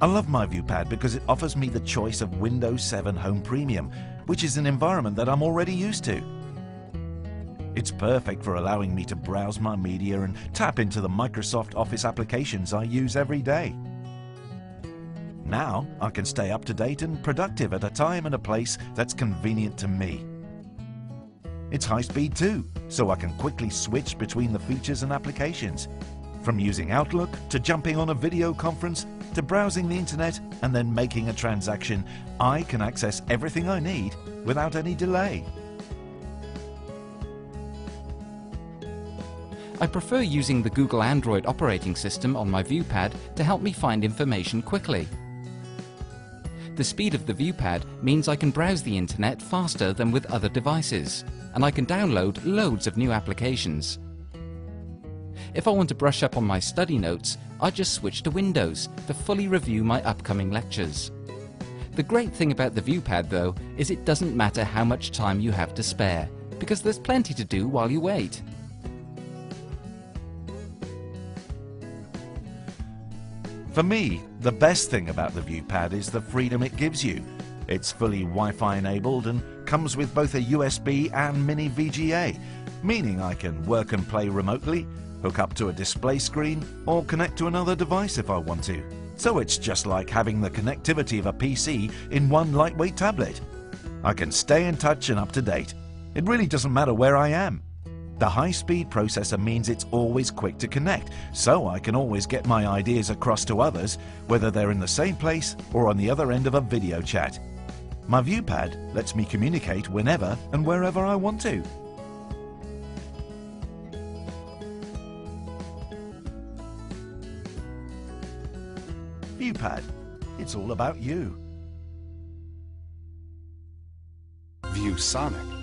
I love my ViewPad because it offers me the choice of Windows 7 Home Premium, which is an environment that I'm already used to. It's perfect for allowing me to browse my media and tap into the Microsoft Office applications I use every day. Now I can stay up to date and productive at a time and a place that's convenient to me. It's high speed too, so I can quickly switch between the features and applications. From using Outlook to jumping on a video conference to browsing the internet and then making a transaction, I can access everything I need without any delay. I prefer using the Google Android operating system on my ViewPad to help me find information quickly. The speed of the ViewPad means I can browse the internet faster than with other devices, and I can download loads of new applications. If I want to brush up on my study notes, I just switch to Windows to fully review my upcoming lectures. The great thing about the ViewPad though is it doesn't matter how much time you have to spare, because there's plenty to do while you wait. For me, the best thing about the ViewPad is the freedom it gives you. It's fully Wi-Fi enabled and comes with both a USB and mini VGA, meaning I can work and play remotely, hook up to a display screen, or connect to another device if I want to. So it's just like having the connectivity of a PC in one lightweight tablet. I can stay in touch and up to date. It really doesn't matter where I am. The high-speed processor means it's always quick to connect, so I can always get my ideas across to others, whether they're in the same place or on the other end of a video chat. My ViewPad lets me communicate whenever and wherever I want to. ViewPad, it's all about you. ViewSonic